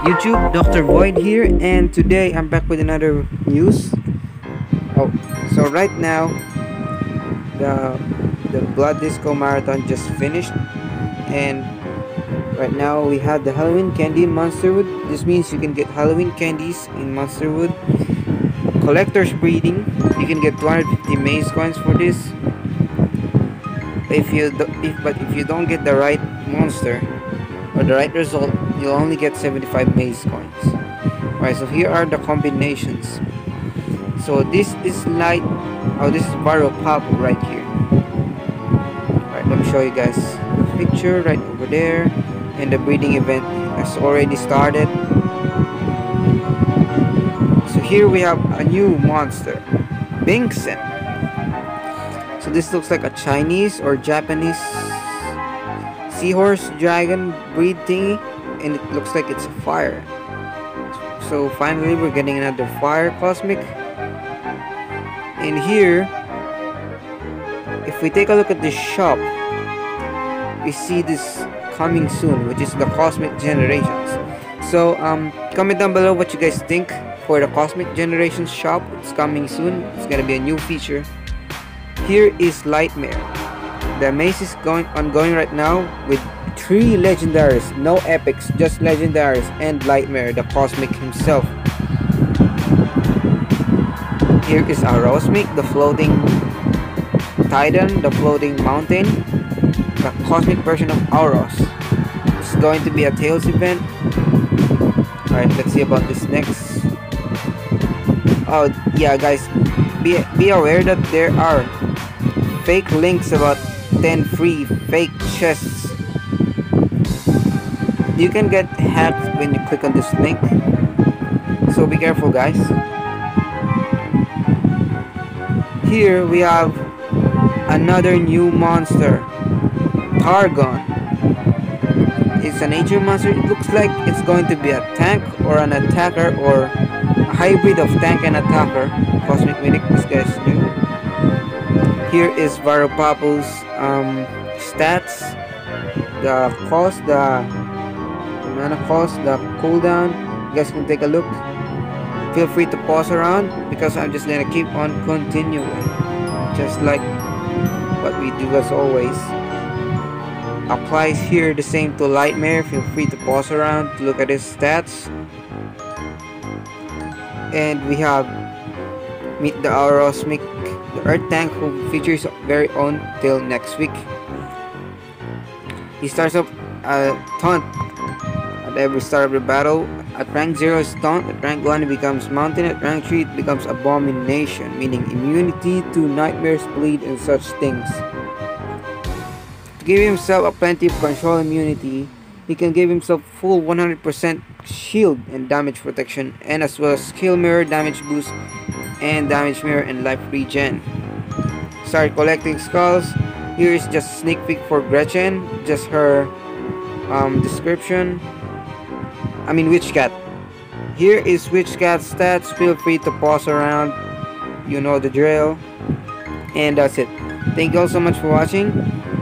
YouTube, Dr. Void here, and today I'm back with another news. Oh, so right now, the the Blood Disco Marathon just finished, and right now we have the Halloween candy in Monsterwood. This means you can get Halloween candies in Monsterwood. Collector's breeding, you can get 250 maze coins for this. If you do, if but if you don't get the right monster or the right result, you'll only get 75 maze coins. Alright, so here are the combinations. So this is light, oh this is Barrow Pop right here. Alright, let me show you guys the picture right over there. And the breeding event has already started. So here we have a new monster, Binksen. So this looks like a Chinese or Japanese seahorse dragon breed thingy and it looks like it's fire. So finally we're getting another fire cosmic. And here if we take a look at this shop we see this coming soon which is the cosmic generations. So um comment down below what you guys think for the cosmic generations shop. It's coming soon. It's gonna be a new feature. Here is Lightmare. The maze is going ongoing right now with three legendaries, no epics, just legendaries and Lightmare, the cosmic himself. Here is Aerosmic, the floating Titan, the floating mountain, the cosmic version of Auros. It's going to be a Tails event. Alright, let's see about this next. Oh yeah guys, be, be aware that there are fake links about 10 free fake chests. You can get hacked when you click on this link. So be careful guys. Here we have another new monster. Targon. It's a nature monster. It looks like it's going to be a tank or an attacker or a hybrid of tank and attacker. Cosmic Mythic, this guy's new. Here is Varopapo's um, stats, the cost, the mana cost, the cooldown. You guys can take a look. Feel free to pause around because I'm just gonna keep on continuing. Just like what we do as always. Applies here the same to Lightmare. Feel free to pause around to look at his stats. And we have Meet the Aerosmic, the Earth Tank who features very own till next week. He starts up a taunt at every start of the battle. At rank 0 is taunt, at rank 1 it becomes mountain, at rank 3 it becomes abomination, meaning immunity to nightmares, bleed, and such things. To give himself a plenty of control immunity, he can give himself full 100% shield and damage protection, and as well as skill mirror, damage boost, and damage mirror and life regen. Start collecting skulls. Here is just sneak peek for Gretchen, just her um, description. I mean Witch Cat. Here is Witch Cat stats. Feel free to pause around. You know the drill. And that's it. Thank you all so much for watching.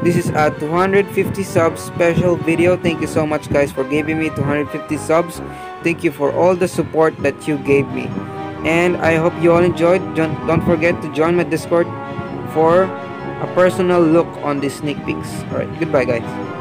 This is a 250 subs special video. Thank you so much guys for giving me 250 subs. Thank you for all the support that you gave me. And I hope you all enjoyed. Don't forget to join my Discord for a personal look on these sneak peeks. Alright, goodbye guys.